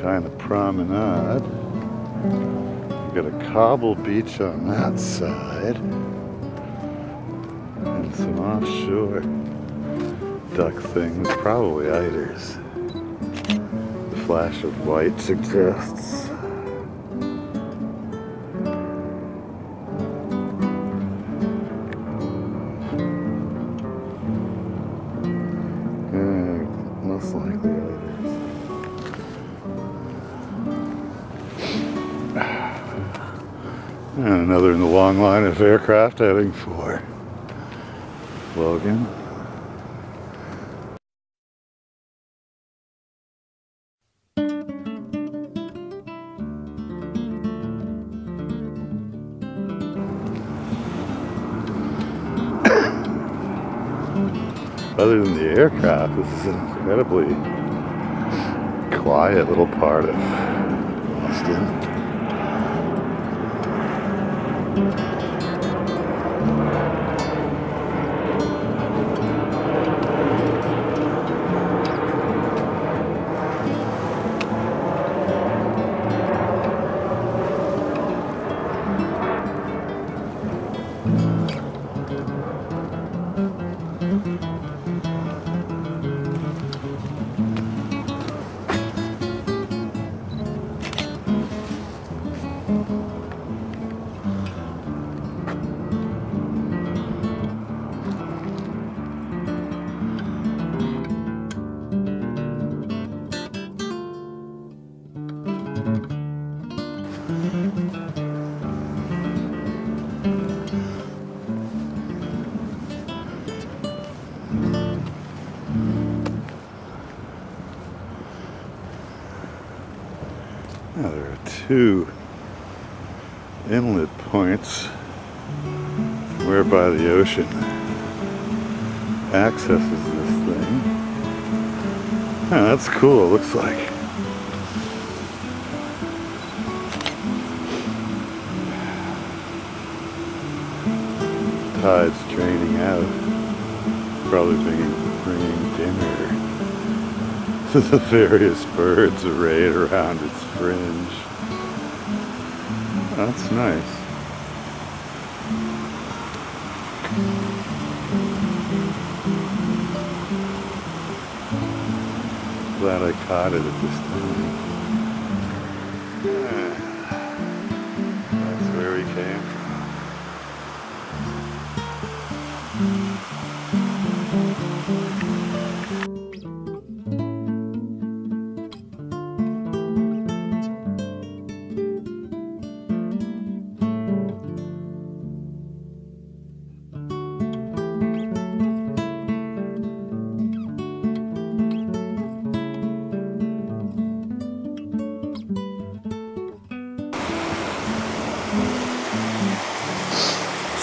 kind of promenade. You got a cobble beach on that side. And some offshore duck things, probably eiders. The flash of white suggests. And another in the long line of aircraft heading for Logan. Other than the aircraft, this is an incredibly quiet little part of Boston. Now there are two inlet points whereby the ocean accesses this thing. That's cool, it looks like. Tide's draining out, probably bringing, bringing dinner the various birds arrayed around its fringe. That's nice. Glad I caught it at this time.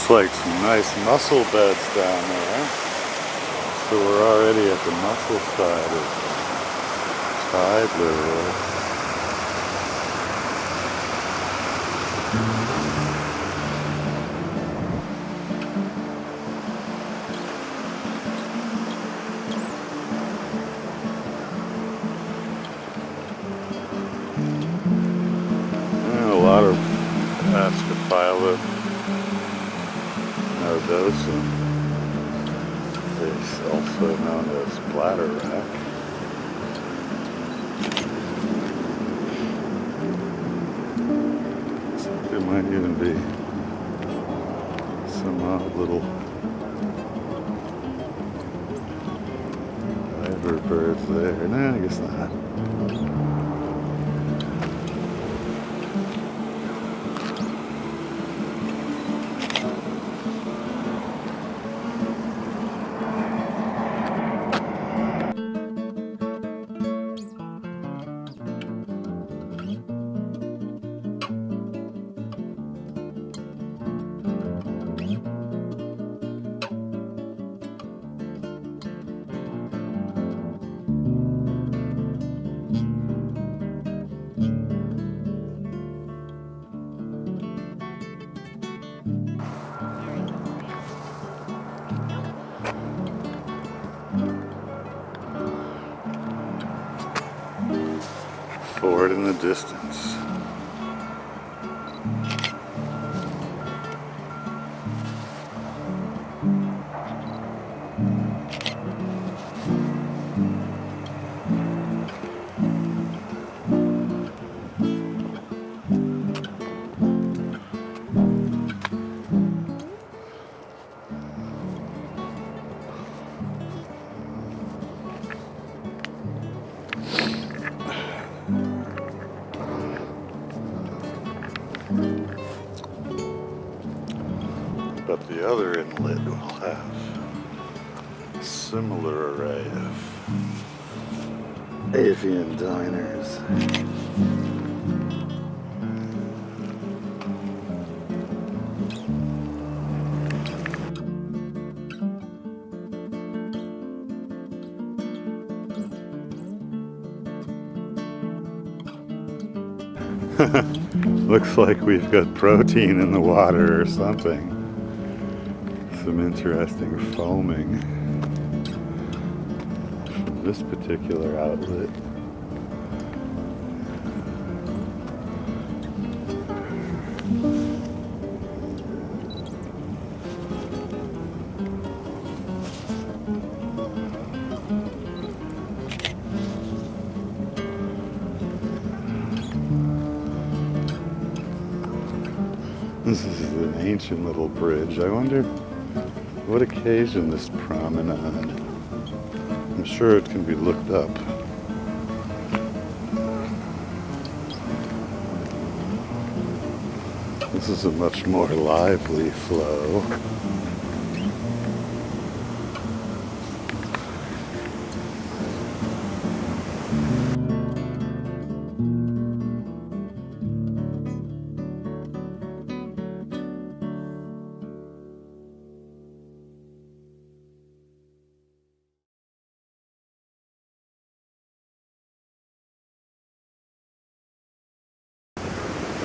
Like some nice mussel beds down there. So we're already at the mussel side of the tide literally. There might even be some odd little diver birds there. No, I guess not. forward in the distance. The other inlet will have a similar array of avian diners. Looks like we've got protein in the water or something some interesting foaming from this particular outlet. This is an ancient little bridge. I wonder what occasion this promenade? I'm sure it can be looked up. This is a much more lively flow.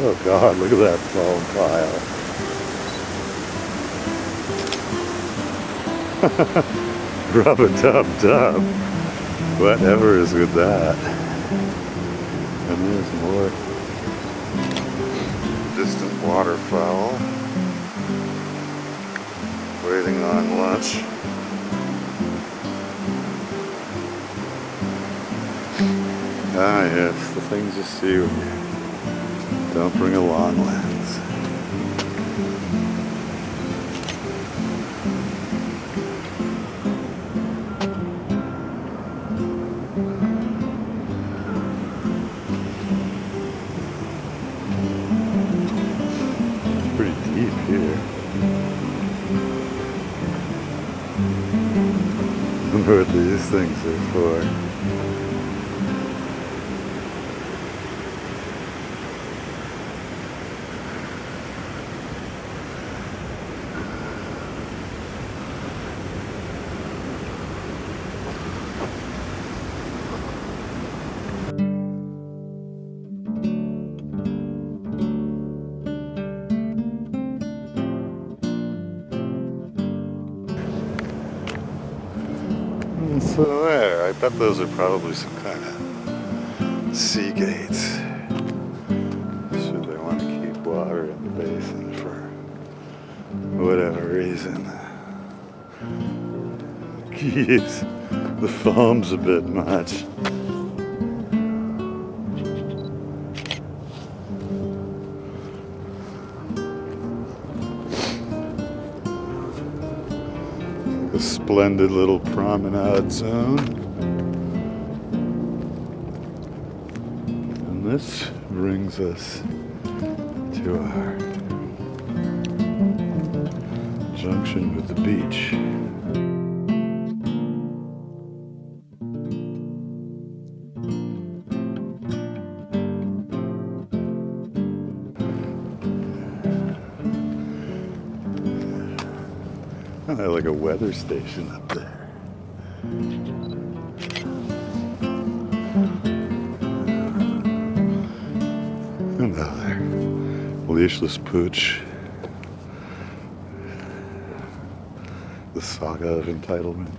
Oh God, look at that foam pile. Rub a dub dub. Whatever is with that. And there's more distant waterfowl waiting on lunch. Ah yes, the things you see when you don't bring a long lens. It's pretty deep here. what these things are for. So there, I bet those are probably some kind of sea gates. Should they want to keep water in the basin for whatever reason. Jeez, the foam's a bit much. Splendid little promenade zone. And this brings us to our junction with the beach. Kind of like a weather station up there. Another leashless pooch. The saga of entitlement.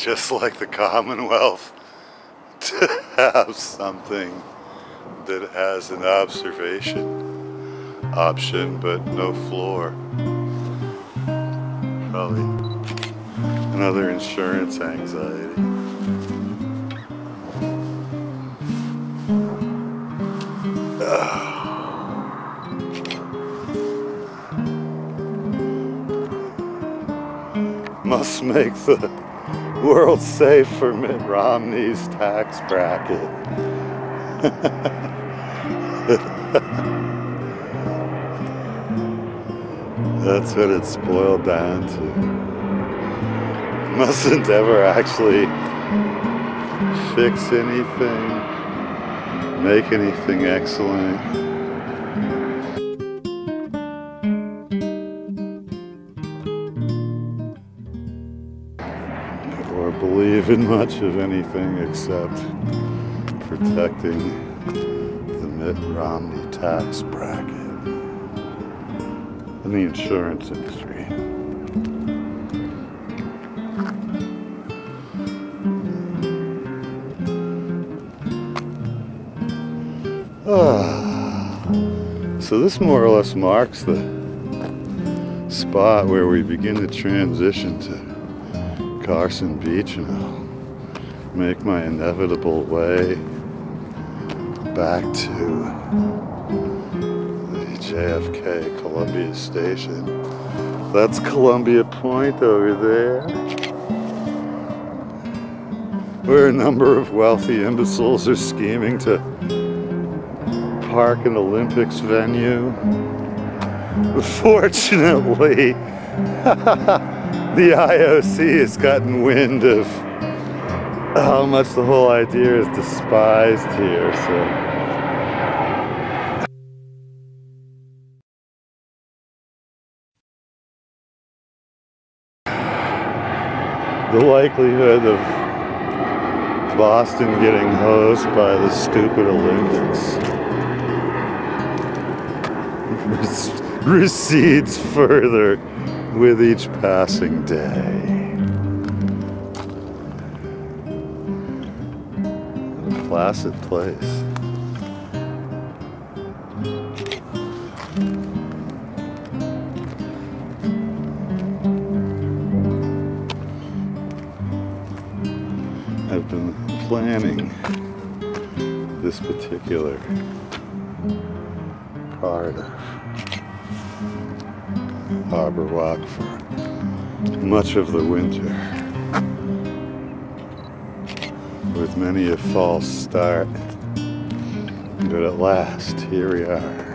Just like the Commonwealth to have something that has an observation option but no floor? Probably another insurance anxiety. Must make the world safe for Mitt Romney's tax bracket. That's what it's boiled down to. Mustn't ever actually fix anything, make anything excellent. In much of anything except protecting the Mitt Romney tax bracket and the insurance industry. Ah. So this more or less marks the spot where we begin to transition to Carson Beach I'll make my inevitable way back to the JFK Columbia Station. That's Columbia Point over there. Where a number of wealthy imbeciles are scheming to park an Olympics venue. Fortunately, the IOC has gotten wind of how much the whole idea is despised here, so. The likelihood of Boston getting hosed by the stupid Olympics recedes further with each passing day. Placid place. I've been planning this particular part of Harbor Walk for much of the winter. With many a false start. But at last, here we are.